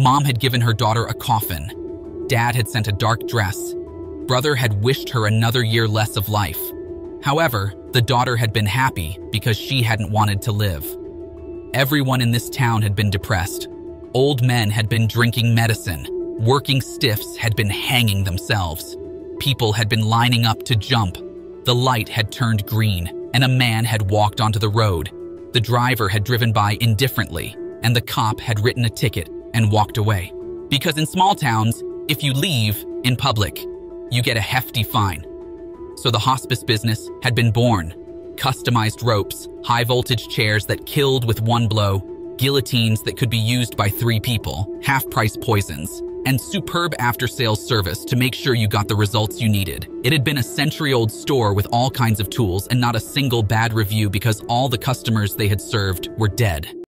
Mom had given her daughter a coffin. Dad had sent a dark dress. Brother had wished her another year less of life. However, the daughter had been happy because she hadn't wanted to live. Everyone in this town had been depressed. Old men had been drinking medicine. Working stiffs had been hanging themselves. People had been lining up to jump. The light had turned green, and a man had walked onto the road. The driver had driven by indifferently, and the cop had written a ticket and walked away. Because in small towns, if you leave in public, you get a hefty fine. So the hospice business had been born. Customized ropes, high voltage chairs that killed with one blow, guillotines that could be used by three people, half price poisons, and superb after sales service to make sure you got the results you needed. It had been a century old store with all kinds of tools and not a single bad review because all the customers they had served were dead.